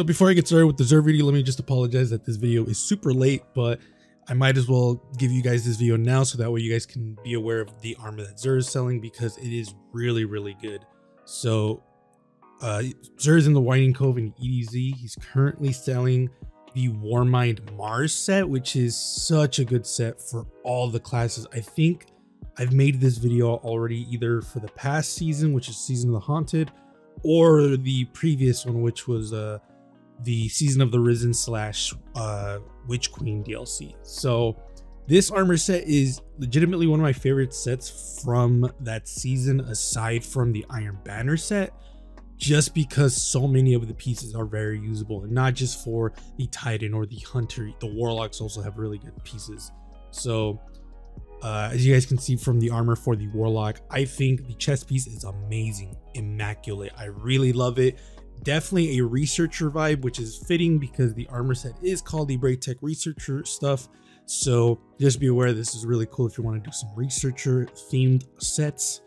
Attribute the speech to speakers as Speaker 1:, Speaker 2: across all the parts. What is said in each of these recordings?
Speaker 1: So before I get started with the Xur video, let me just apologize that this video is super late, but I might as well give you guys this video now so that way you guys can be aware of the armor that Xur is selling because it is really, really good. So uh, Xur is in the Winding Cove in EDZ. He's currently selling the Warmind Mars set, which is such a good set for all the classes. I think I've made this video already either for the past season, which is Season of the Haunted, or the previous one, which was uh, the Season of the Risen slash uh, Witch Queen DLC. So this armor set is legitimately one of my favorite sets from that season, aside from the Iron Banner set just because so many of the pieces are very usable and not just for the titan or the hunter. The warlocks also have really good pieces. So uh, as you guys can see from the armor for the warlock i think the chest piece is amazing immaculate. I really love it definitely a researcher vibe which is fitting because the armor set is called the Braytech researcher stuff so just be aware this is really cool if you want to do some researcher themed sets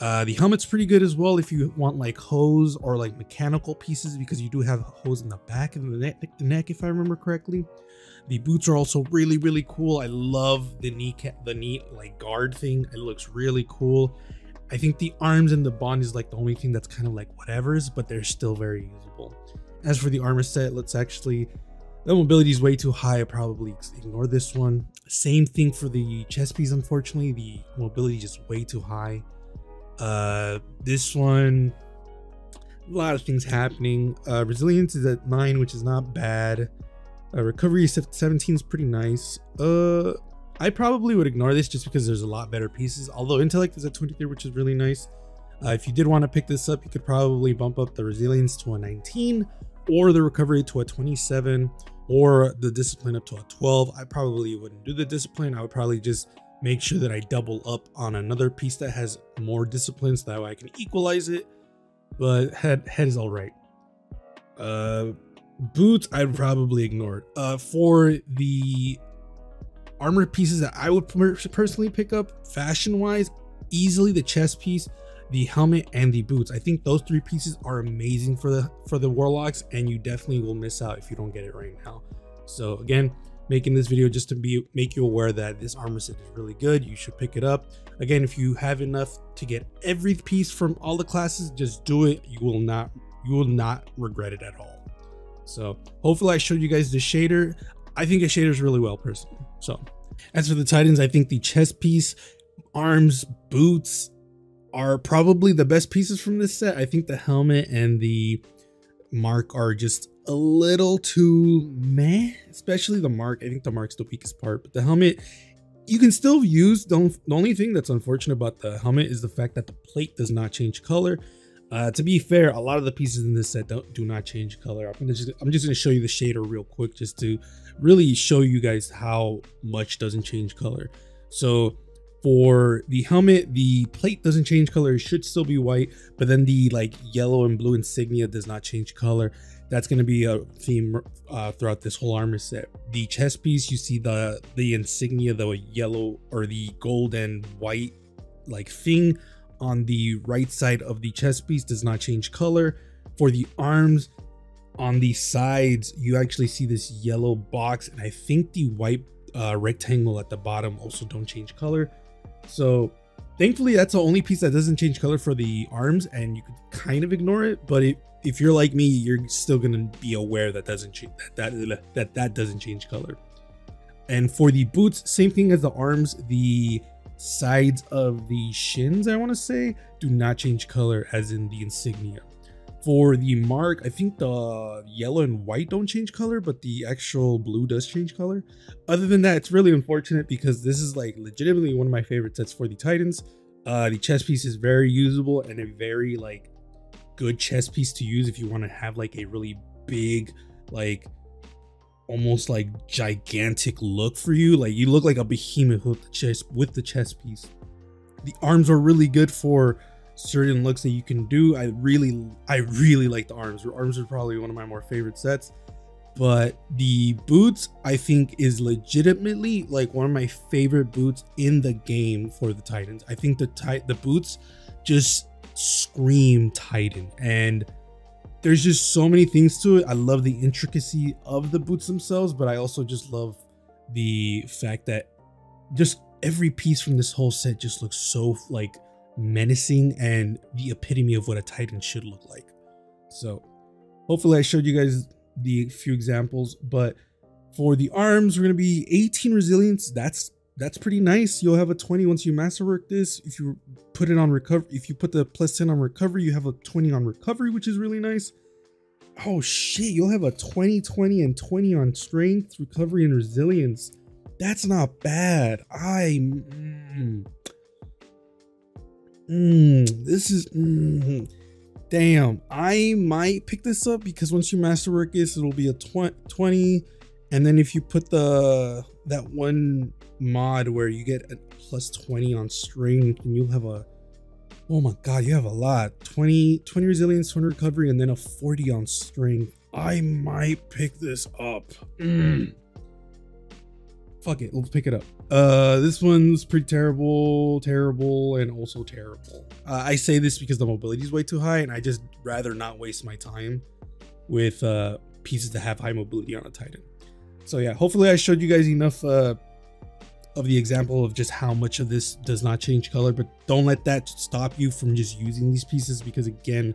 Speaker 1: uh, the helmet's pretty good as well if you want like hose or like mechanical pieces because you do have hose in the back of the neck, the neck if I remember correctly. The boots are also really, really cool. I love the knee the knee like guard thing. It looks really cool. I think the arms and the bond is like the only thing that's kind of like whatever's, but they're still very usable. As for the armor set, let's actually, the mobility is way too high. I probably ignore this one. Same thing for the chest piece, unfortunately. The mobility is just way too high. Uh, this one, a lot of things happening. Uh, resilience is at nine, which is not bad. Uh, recovery is 17 is pretty nice. Uh, I probably would ignore this just because there's a lot better pieces. Although intellect is at 23, which is really nice. Uh, if you did want to pick this up, you could probably bump up the resilience to a 19 or the recovery to a 27 or the discipline up to a 12. I probably wouldn't do the discipline. I would probably just make sure that I double up on another piece that has more discipline so that way I can equalize it. But head head is all right. Uh, boots I'd probably ignore. Uh, for the armor pieces that I would personally pick up fashion wise, easily the chest piece, the helmet, and the boots. I think those three pieces are amazing for the for the warlocks, and you definitely will miss out if you don't get it right now. So again, making this video just to be make you aware that this armor set is really good. You should pick it up. Again if you have enough to get every piece from all the classes just do it. You will not you will not regret it at all. So hopefully i showed you guys the shader. I think it shaders really well personally so as for the titans i think the chest piece arms boots are probably the best pieces from this set i think the helmet and the mark are just a little too meh, especially the mark. I think the mark's the weakest part, but the helmet you can still use. The, the only thing that's unfortunate about the helmet is the fact that the plate does not change color. Uh, to be fair, a lot of the pieces in this set don't do not change color. I'm just I'm just gonna show you the shader real quick just to really show you guys how much doesn't change color. So for the helmet, the plate doesn't change color. It should still be white, but then the like yellow and blue insignia does not change color that's going to be a theme uh, throughout this whole armor set. The chest piece, you see the the insignia, the yellow or the gold and white like thing on the right side of the chest piece does not change color. For the arms on the sides, you actually see this yellow box, and I think the white uh, rectangle at the bottom also don't change color. So thankfully, that's the only piece that doesn't change color for the arms, and you could kind of ignore it. But it, if you're like me, you're still gonna be aware that doesn't change that, that that that doesn't change color. And for the boots, same thing as the arms, the sides of the shins, I want to say, do not change color as in the insignia. For the mark, I think the yellow and white don't change color, but the actual blue does change color. Other than that, it's really unfortunate because this is like legitimately one of my favorite sets for the Titans. Uh, the chest piece is very usable and a very like good chess piece to use if you want to have like a really big, like almost like gigantic look for you. Like you look like a behemoth with the chest with the chess piece. The arms are really good for certain looks that you can do. I really, I really like the arms. The arms are probably one of my more favorite sets. But the boots, I think, is legitimately like one of my favorite boots in the game for the Titans. I think the tit the boots just scream Titan. And there's just so many things to it. I love the intricacy of the boots themselves, but I also just love the fact that just every piece from this whole set just looks so like menacing and the epitome of what a Titan should look like. So hopefully I showed you guys the few examples, but for the arms, we're going to be 18 resilience. That's that's pretty nice. You'll have a 20 once you masterwork this. If you put it on recovery, if you put the plus 10 on recovery, you have a 20 on recovery, which is really nice. Oh shit, you'll have a 20, 20, and 20 on strength, recovery, and resilience. That's not bad. I mm, mm, this is mm, damn. I might pick this up because once you masterwork this, it'll be a tw 20 and then if you put the that one mod where you get a plus 20 on strength and you'll have a oh my god you have a lot. 20 20 resilience 20 recovery and then a 40 on strength i might pick this up. Mm. fuck it let's pick it up. Uh this one's pretty terrible terrible and also terrible. Uh, i say this because the mobility is way too high and i just rather not waste my time with uh pieces that have high mobility on a titan so yeah hopefully i showed you guys enough uh of the example of just how much of this does not change color, but don't let that stop you from just using these pieces because again,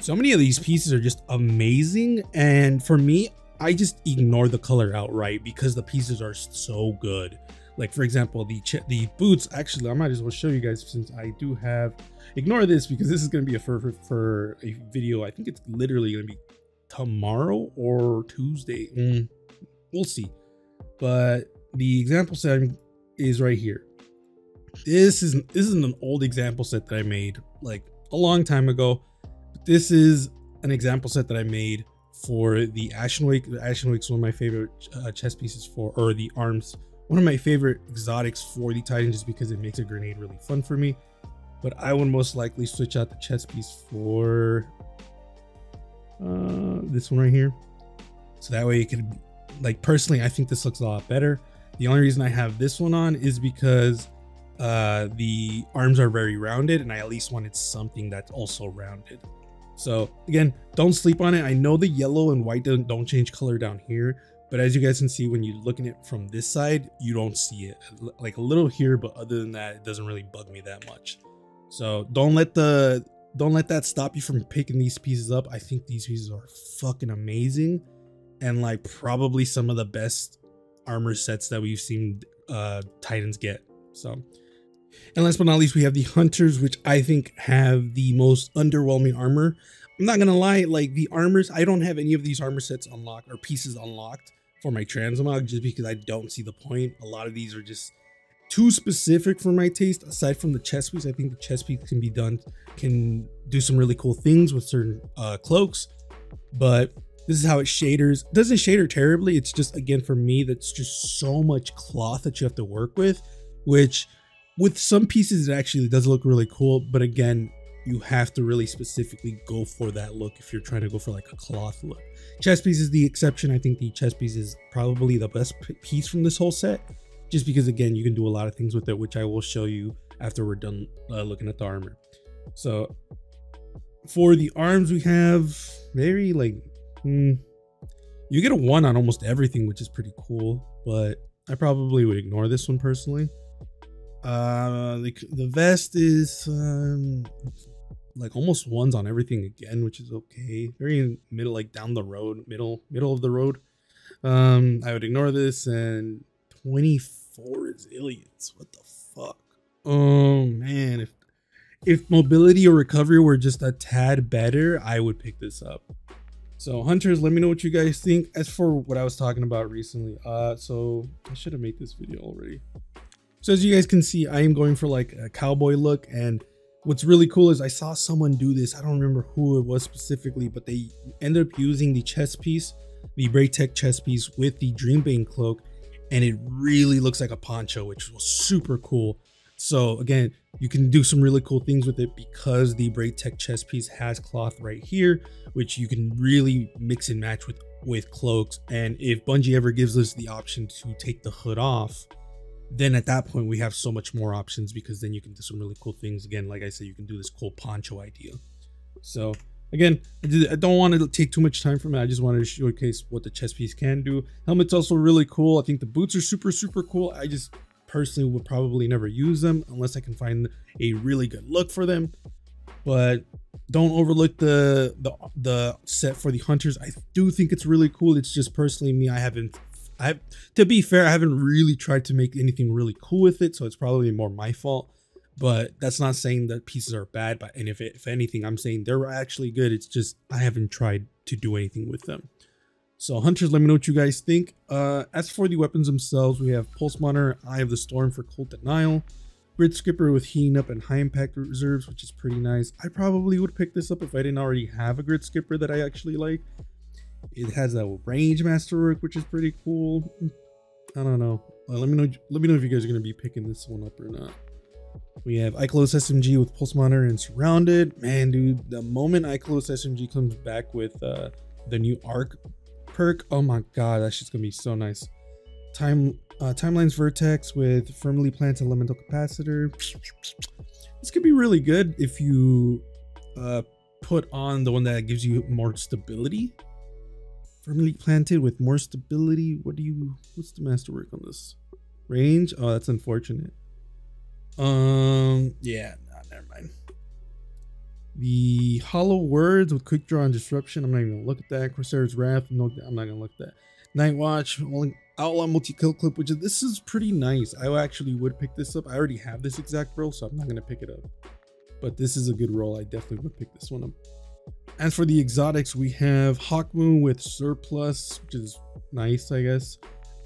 Speaker 1: so many of these pieces are just amazing. And for me, I just ignore the color outright because the pieces are so good. Like for example, the the boots, actually, I might as well show you guys since I do have, ignore this because this is going to be a for, for, for, a video. I think it's literally going to be tomorrow or Tuesday. Mm, we'll see. But the example set is right here. This is this is an old example set that I made like a long time ago. This is an example set that I made for the Ashen Wake. The Ashen Wake is one of my favorite uh, chest pieces for, or the arms. One of my favorite exotics for the Titan just because it makes a grenade really fun for me. But I would most likely switch out the chess piece for uh, this one right here. So that way it can, like personally, I think this looks a lot better. The only reason I have this one on is because uh, the arms are very rounded and I at least wanted something that's also rounded. So again, don't sleep on it. I know the yellow and white don't, don't change color down here, but as you guys can see, when you're looking at it from this side, you don't see it like a little here, but other than that, it doesn't really bug me that much. So don't let the don't let that stop you from picking these pieces up. I think these pieces are fucking amazing and like probably some of the best armor sets that we've seen uh, Titans get. So, and last but not least, we have the Hunters, which I think have the most underwhelming armor. I'm not gonna lie, like the armors, I don't have any of these armor sets unlocked or pieces unlocked for my transmog just because I don't see the point. A lot of these are just too specific for my taste. Aside from the chest piece, I think the chest piece can be done, can do some really cool things with certain uh, cloaks, but this is how it shaders. It doesn't shader terribly. It's just, again, for me, that's just so much cloth that you have to work with, which with some pieces, it actually does look really cool. But again, you have to really specifically go for that look if you're trying to go for like a cloth look. Chest piece is the exception. I think the chest piece is probably the best piece from this whole set, just because again, you can do a lot of things with it, which I will show you after we're done uh, looking at the armor. So for the arms, we have very like Mm, you get a one on almost everything, which is pretty cool, but I probably would ignore this one personally. Uh, the, the vest is um, like almost ones on everything again, which is okay. Very middle, like down the road, middle, middle of the road. Um, I would ignore this and 24 resilience. What the fuck? Oh man, if if mobility or recovery were just a tad better, I would pick this up. So hunters, let me know what you guys think. As for what I was talking about recently, uh, so I should have made this video already. So as you guys can see, I am going for like a cowboy look. And what's really cool is I saw someone do this. I don't remember who it was specifically, but they ended up using the chest piece, the Braytech chest piece with the Dreambane cloak. And it really looks like a poncho, which was super cool. So again, you can do some really cool things with it because the Braytech chest piece has cloth right here, which you can really mix and match with with cloaks. And if Bungie ever gives us the option to take the hood off, then at that point we have so much more options because then you can do some really cool things. Again, like I said, you can do this cool poncho idea. So Again, I don't want to take too much time from it. I just wanted to showcase what the chest piece can do. Helmet's also really cool. I think the boots are super, super cool. I just personally would probably never use them unless I can find a really good look for them. But don't overlook the the the set for the hunters. I do think it's really cool. It's just personally me. I haven't I to be fair, I haven't really tried to make anything really cool with it, so it's probably more my fault. But that's not saying that pieces are bad. But and if it, if anything, I'm saying they're actually good. It's just I haven't tried to do anything with them. So hunters, let me know what you guys think. Uh, as for the weapons themselves, we have Pulse Monitor, Eye of the Storm for Cold Denial, Grid Skipper with heating up and high impact reserves, which is pretty nice. I probably would pick this up if I didn't already have a Grid Skipper that I actually like. It has a range masterwork, which is pretty cool. I don't know. Uh, let me know. Let me know if you guys are gonna be picking this one up or not. We have IKELOS SMG with Pulse Monitor and Surrounded. Man, dude, the moment IKELOS SMG comes back with uh, the new Arc perk, oh my god, that's just gonna be so nice. Time uh, Timeline's Vertex with Firmly Planted Elemental Capacitor. This could be really good if you uh, put on the one that gives you more stability firmly planted with more stability. What do you, what's the masterwork on this? Range? Oh, that's unfortunate. Um, yeah, nah, never mind. The hollow words with quick draw and disruption. I'm not even gonna look at that. Corsair's Wrath. No, I'm not gonna look at that. Night Watch, Outlaw multi kill clip, which is this is pretty nice. I actually would pick this up. I already have this exact roll, so I'm not gonna pick it up. But this is a good roll. I definitely would pick this one up. As for the exotics, we have Hawkmoon with Surplus, which is nice, I guess.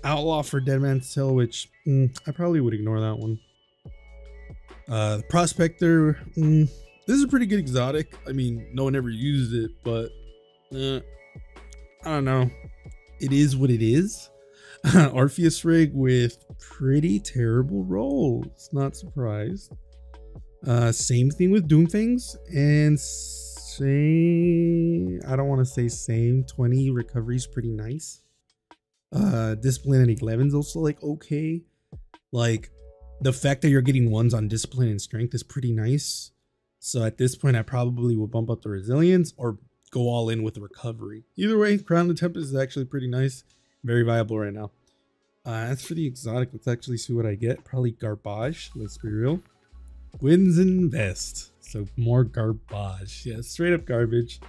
Speaker 1: Outlaw for Dead Man's Tale, which mm, I probably would ignore that one. Uh, the Prospector, mm, this is a pretty good exotic. I mean, no one ever used it, but uh, I don't know. It is what it is. Orpheus Rig with pretty terrible rolls. Not surprised. Uh, same thing with Doomfangs and same. I don't want to say same. 20 recovery is pretty nice. Uh, discipline and 11 is also like okay. Like the fact that you're getting ones on discipline and strength is pretty nice. So at this point, I probably will bump up the resilience or go all in with the recovery. Either way, Crown of Tempest is actually pretty nice. Very viable right now. Uh, as for the exotic, let's actually see what I get. Probably garbage. Let's be real. Gwisin Vest. So more garbage. Yeah, straight up garbage.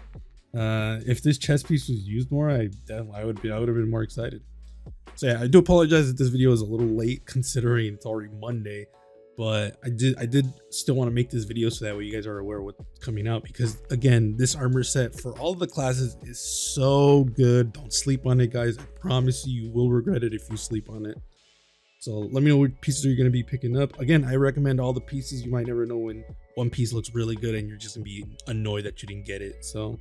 Speaker 1: Uh, if this chess piece was used more, I definitely I would be I would have been more excited. So yeah, I do apologize that this video is a little late considering it's already Monday, but I did I did still want to make this video so that way you guys are aware what's coming out because again, this armor set for all the classes is so good. Don't sleep on it, guys. I promise you, you will regret it if you sleep on it. So let me know what pieces you're you going to be picking up. Again, I recommend all the pieces. You might never know when one piece looks really good and you're just to be annoyed that you didn't get it. So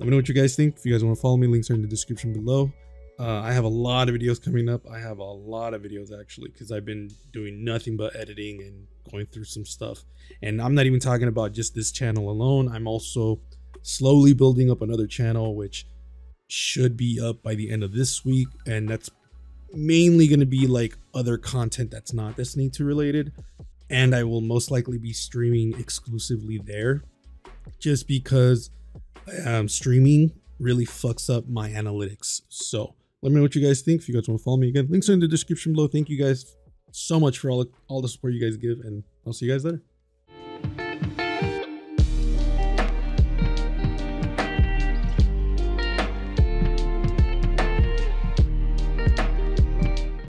Speaker 1: let me know what you guys think. If you guys want to follow me, links are in the description below. Uh, I have a lot of videos coming up. I have a lot of videos actually because I've been doing nothing but editing and going through some stuff. And I'm not even talking about just this channel alone. I'm also slowly building up another channel which should be up by the end of this week and that's mainly going to be like other content that's not Destiny 2 related. And I will most likely be streaming exclusively there just because um, streaming really fucks up my analytics. So let me know what you guys think. If you guys want to follow me again, links are in the description below. Thank you guys so much for all the, all the support you guys give, and I'll see you guys later.